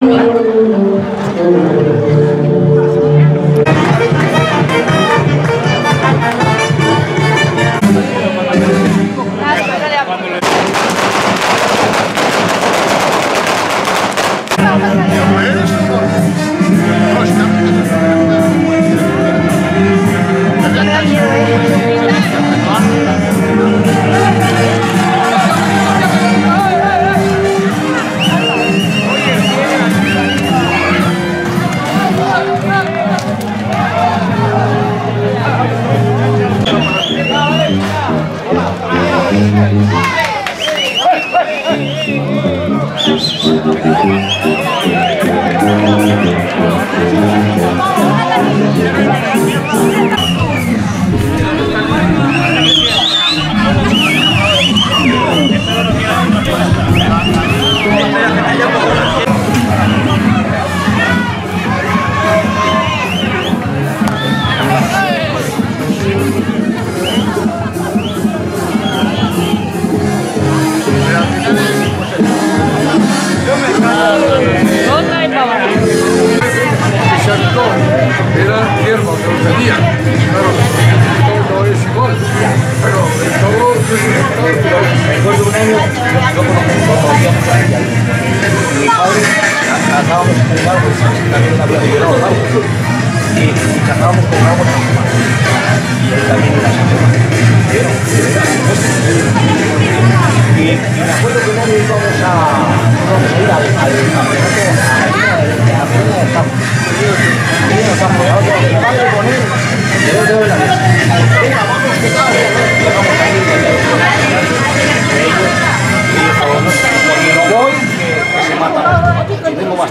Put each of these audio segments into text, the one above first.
Thank you. Después de un año, yo conozco conocí Mi padre, casábamos con un árbol, también una planta, los árboles. Y casábamos con un árbol, y él también era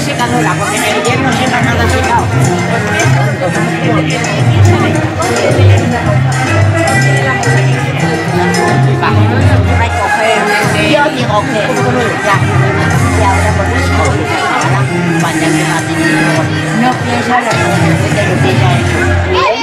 secadora y porque en el invierno se seca nada secado. Yo digo que ya, ya ahora por eso, ahora cuando me va a tener no piensa lo que no piensa eso.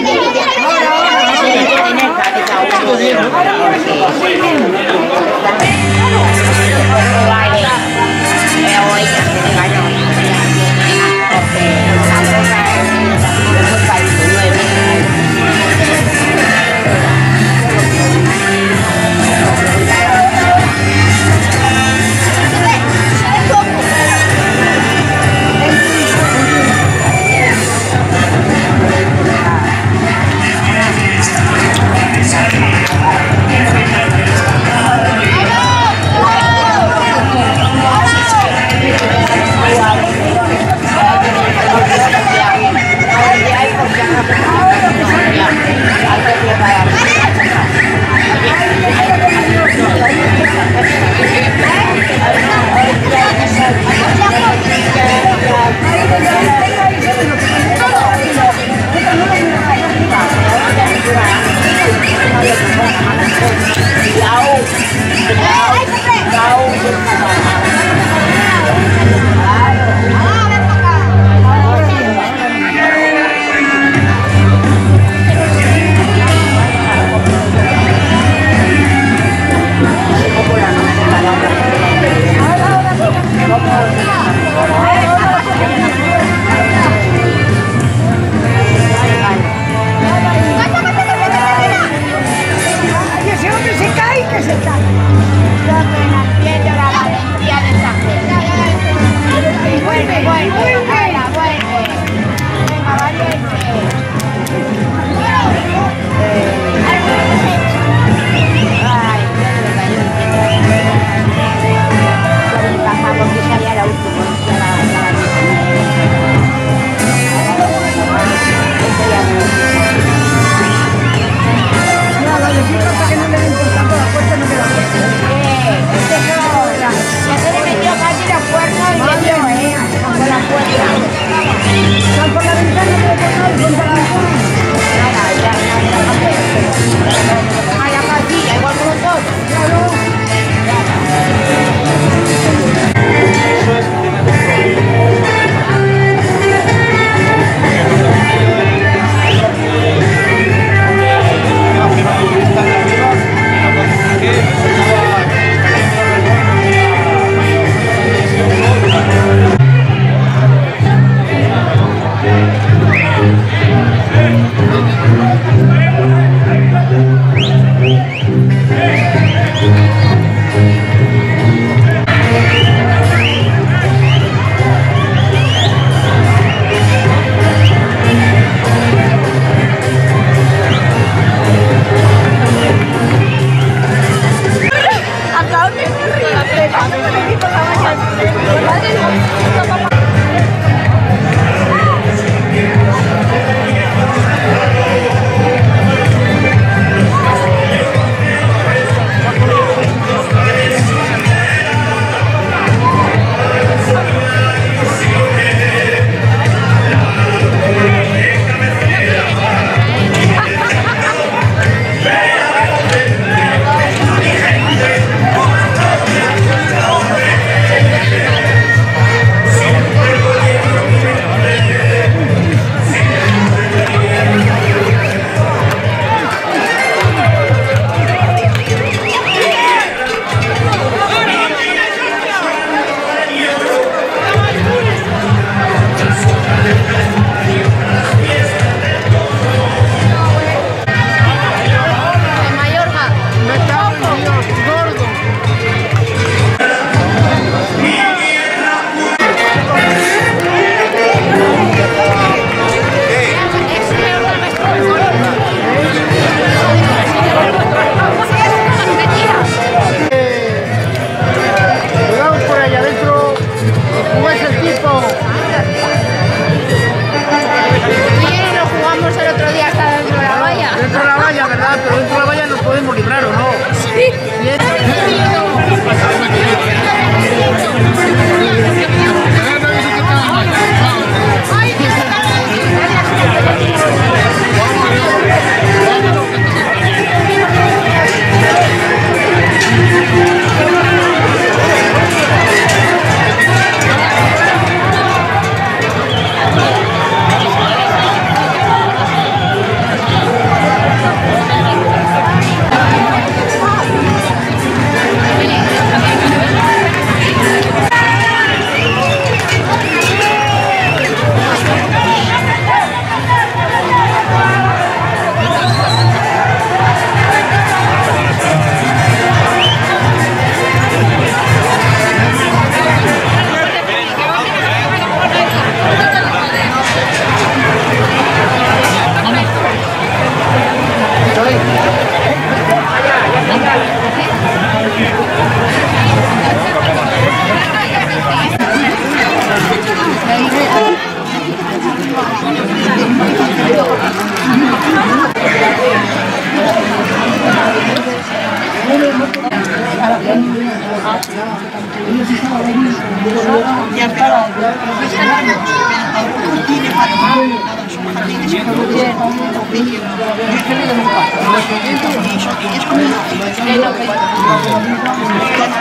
Gracias.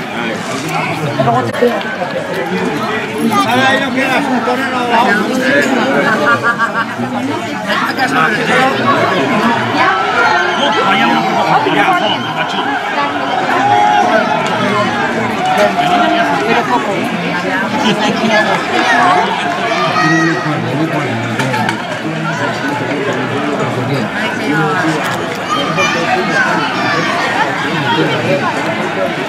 来来，要给俺送到那了，哈哈哈哈哈哈！干啥？Thank you.